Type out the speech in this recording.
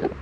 Hoşça